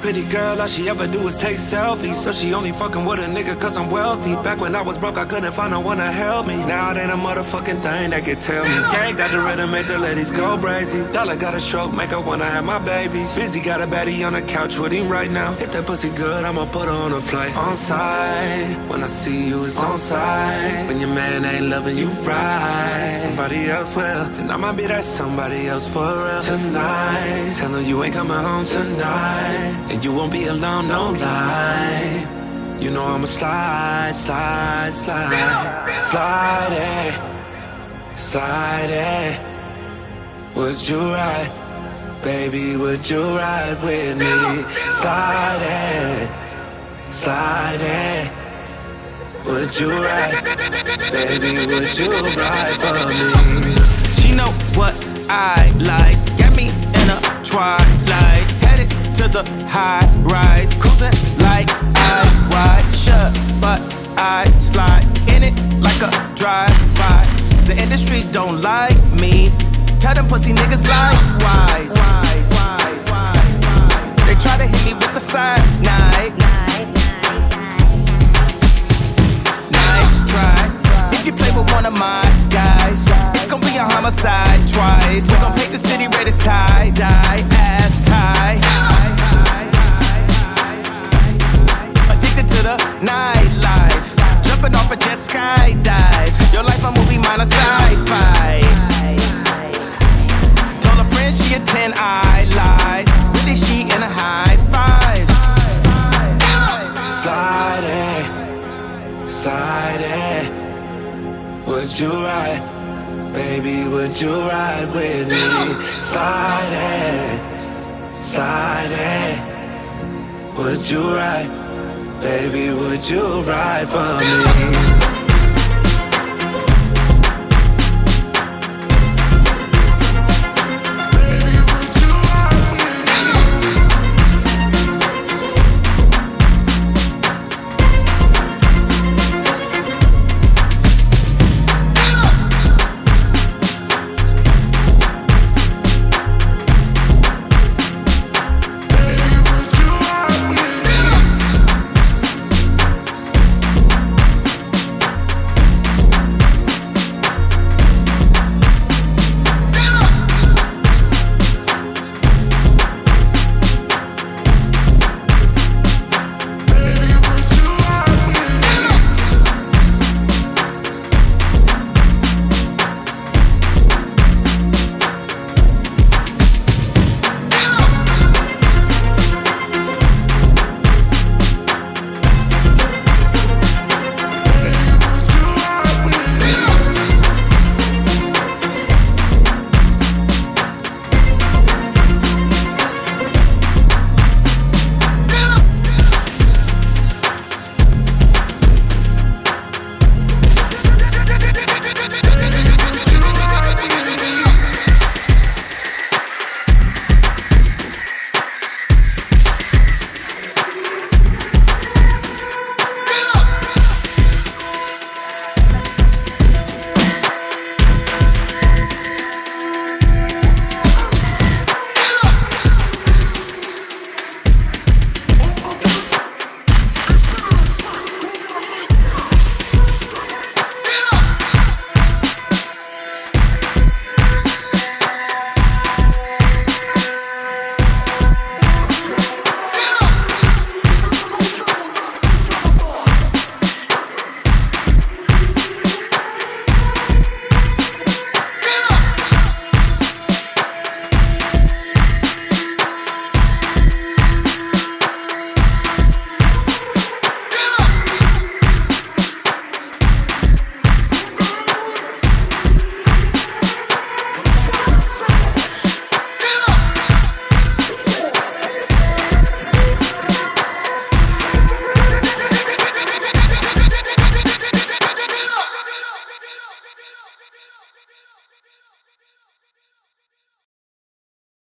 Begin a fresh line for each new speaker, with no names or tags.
Pretty girl, all she ever do is take selfies. So she only fucking with a nigga cause I'm wealthy. Back when I was broke, I couldn't find no one to help me. Now it ain't a motherfucking thing that can tell me. Gang got the rhythm, make the ladies go crazy. Dolla got a stroke, make her wanna have my babies. Busy got a baddie on the couch with him right now. If that pussy good, I'ma put her on a flight. On side, when I see you, it's on side. When your man ain't loving you right, somebody else will. And I might be that somebody else for real. Tonight, tell her you ain't coming home tonight. And you won't be alone, no lie. You know I'ma slide, slide, slide, slide it, slide it. Would you ride, baby? Would you ride with me? Slide it, slide it. Would you ride, baby? Would you ride for me?
She know what I like. The high rise, cruising like eyes wide shut, but I slide in it like a drive-by. The industry don't like me. Tell them pussy niggas likewise. They try to hit me with the side night. Nice try. If you play with one of my guys, it's gonna be a homicide twice. We gon' paint the city red as tie dye, ass tie. Nightlife, jumping off a jet skydive. Your life a movie, mine a sci-fi. Told a friend she a 10, I lied. Really, she in a high fives.
Slide it, slide it. Would you ride, baby? Would you ride with me? Slide it, slide it. Would you ride, baby? Would you ride for me?